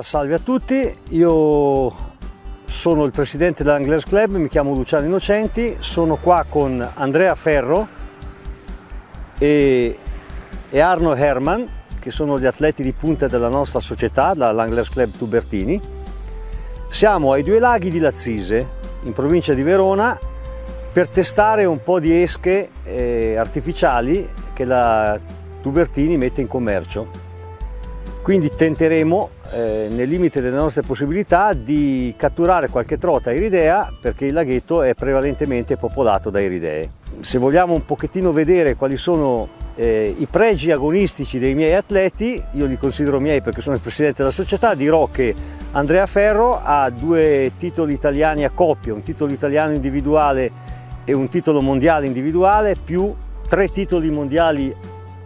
Allora, salve a tutti, io sono il presidente dell'Anglers Club, mi chiamo Luciano Innocenti, sono qua con Andrea Ferro e, e Arno Herman, che sono gli atleti di punta della nostra società, l'Anglers Club Tubertini. Siamo ai due laghi di Lazzise, in provincia di Verona, per testare un po' di esche eh, artificiali che la Tubertini mette in commercio. Quindi tenteremo, eh, nel limite delle nostre possibilità, di catturare qualche trota iridea perché il laghetto è prevalentemente popolato da iridee. Se vogliamo un pochettino vedere quali sono eh, i pregi agonistici dei miei atleti, io li considero miei perché sono il presidente della società, dirò che Andrea Ferro ha due titoli italiani a coppia, un titolo italiano individuale e un titolo mondiale individuale, più tre titoli mondiali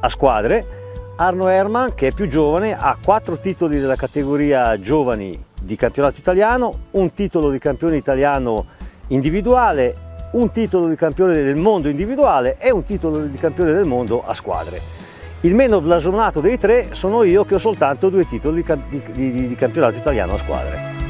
a squadre Arno Herman, che è più giovane, ha quattro titoli della categoria giovani di campionato italiano, un titolo di campione italiano individuale, un titolo di campione del mondo individuale e un titolo di campione del mondo a squadre. Il meno blasonato dei tre sono io che ho soltanto due titoli di, di, di campionato italiano a squadre.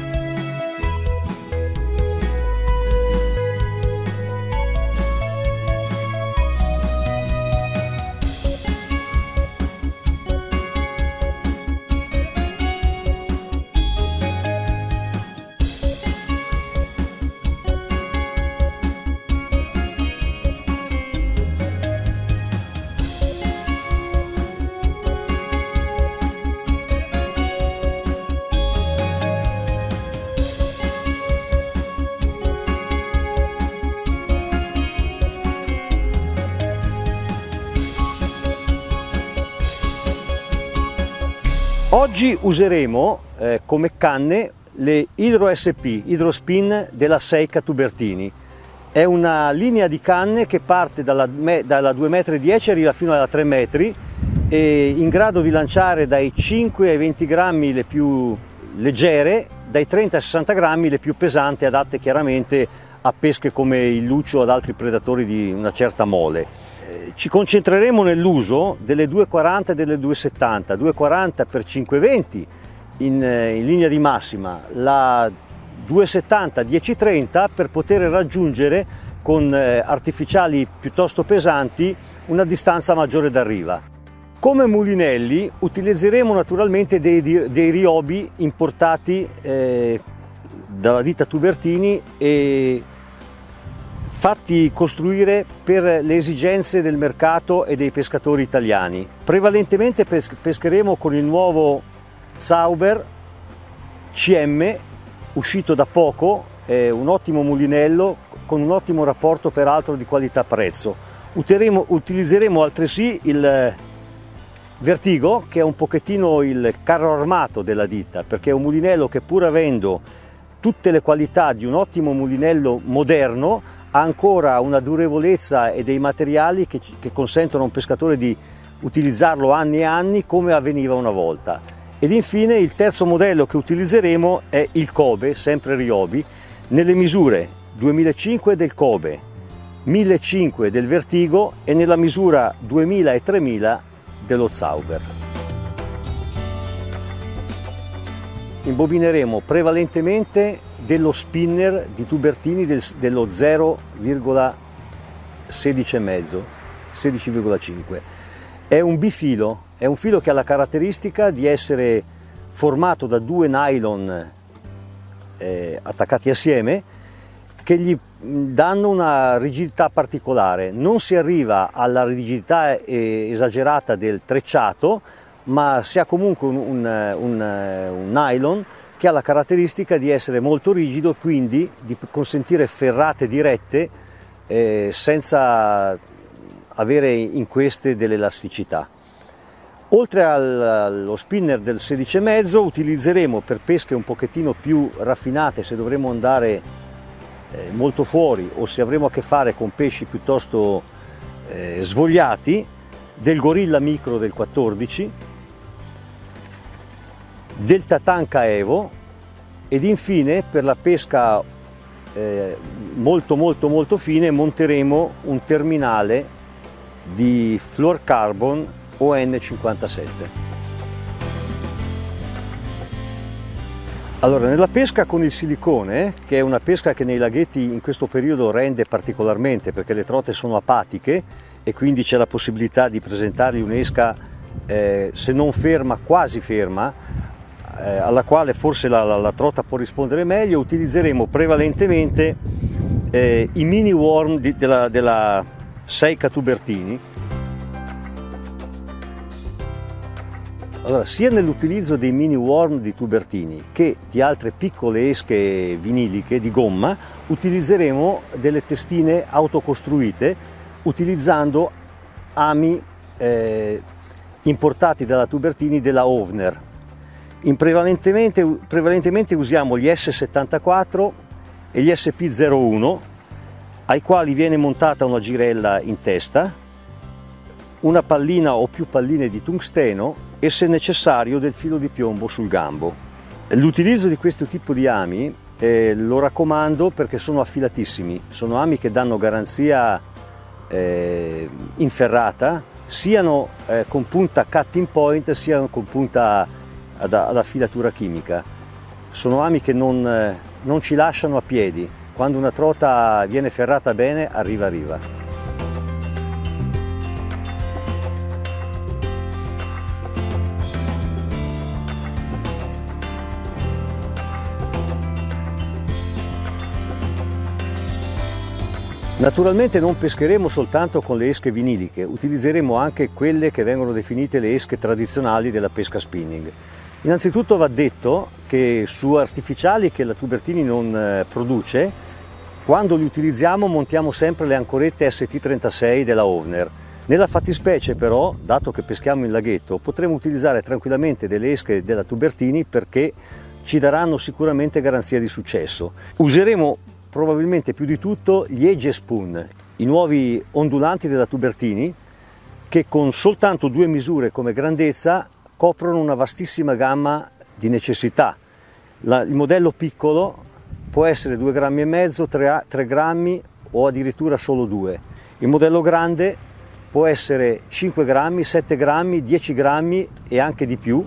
Oggi useremo eh, come canne le Hydro SP, Hydrospin della Seika Tubertini. È una linea di canne che parte dalla, dalla 2,10 m e arriva fino alla 3 metri e in grado di lanciare dai 5 ai 20 grammi le più leggere, dai 30 ai 60 grammi le più pesanti, adatte chiaramente a pesche come il lucio o ad altri predatori di una certa mole ci concentreremo nell'uso delle 240 e delle 270, 240 per 520 in, eh, in linea di massima, la 270 1030 per poter raggiungere con eh, artificiali piuttosto pesanti una distanza maggiore d'arriva. Come mulinelli utilizzeremo naturalmente dei, dei riobi importati eh, dalla ditta Tubertini e fatti costruire per le esigenze del mercato e dei pescatori italiani. Prevalentemente pescheremo con il nuovo Zauber CM uscito da poco, è un ottimo mulinello con un ottimo rapporto peraltro di qualità-prezzo. Utilizzeremo altresì il Vertigo che è un pochettino il carro armato della ditta perché è un mulinello che pur avendo tutte le qualità di un ottimo mulinello moderno ha ancora una durevolezza e dei materiali che, che consentono a un pescatore di utilizzarlo anni e anni come avveniva una volta. Ed infine il terzo modello che utilizzeremo è il Kobe, sempre Ryobi, nelle misure 2005 del Kobe, 1005 del Vertigo e nella misura 2000 e 3000 dello Zauber. Imbobineremo prevalentemente dello spinner di Tubertini del, dello 0,16,5, 16,5. È un bifilo, è un filo che ha la caratteristica di essere formato da due nylon eh, attaccati assieme che gli danno una rigidità particolare. Non si arriva alla rigidità eh, esagerata del trecciato, ma si ha comunque un, un, un, un nylon che ha la caratteristica di essere molto rigido e quindi di consentire ferrate dirette eh, senza avere in queste dell'elasticità. Oltre allo spinner del 16,5 utilizzeremo per pesche un pochettino più raffinate se dovremo andare eh, molto fuori o se avremo a che fare con pesci piuttosto eh, svogliati del gorilla micro del 14 del Tatanka Evo ed infine per la pesca eh, molto molto molto fine monteremo un terminale di fluorocarbon ON57. Allora, nella pesca con il silicone, che è una pesca che nei laghetti in questo periodo rende particolarmente perché le trote sono apatiche e quindi c'è la possibilità di presentargli un'esca eh, se non ferma, quasi ferma, eh, alla quale forse la, la, la, trota può rispondere meglio, utilizzeremo prevalentemente eh, i mini worm di, della, della Seika Tubertini Allora, sia nell'utilizzo dei mini worm di tubertini che di altre piccole esche viniliche di gomma utilizzeremo delle testine autocostruite utilizzando ami eh, importati dalla Tubertini della Ovner. Prevalentemente, prevalentemente usiamo gli S74 e gli SP01 ai quali viene montata una girella in testa, una pallina o più palline di tungsteno e se necessario del filo di piombo sul gambo. L'utilizzo di questo tipo di ami eh, lo raccomando perché sono affilatissimi, sono ami che danno garanzia eh, inferrata, siano eh, con punta cutting point siano con punta ad, ad affilatura chimica. Sono ami che non, eh, non ci lasciano a piedi, quando una trota viene ferrata bene arriva arriva. Naturalmente non pescheremo soltanto con le esche viniliche, utilizzeremo anche quelle che vengono definite le esche tradizionali della pesca spinning. Innanzitutto va detto che su artificiali che la Tubertini non eh, produce, quando li utilizziamo montiamo sempre le ancorette ST36 della Ovner. Nella fattispecie però, dato che peschiamo in laghetto, potremo utilizzare tranquillamente delle esche della Tubertini perché ci daranno sicuramente garanzia di successo. Useremo probabilmente più di tutto gli Edge Spoon, i nuovi ondulanti della Tubertini che con soltanto due misure come grandezza coprono una vastissima gamma di necessità. La, il modello piccolo può essere 2,5 grammi, 3, 3 grammi o addirittura solo 2. Il modello grande può essere 5 grammi, 7 grammi, 10 grammi e anche di più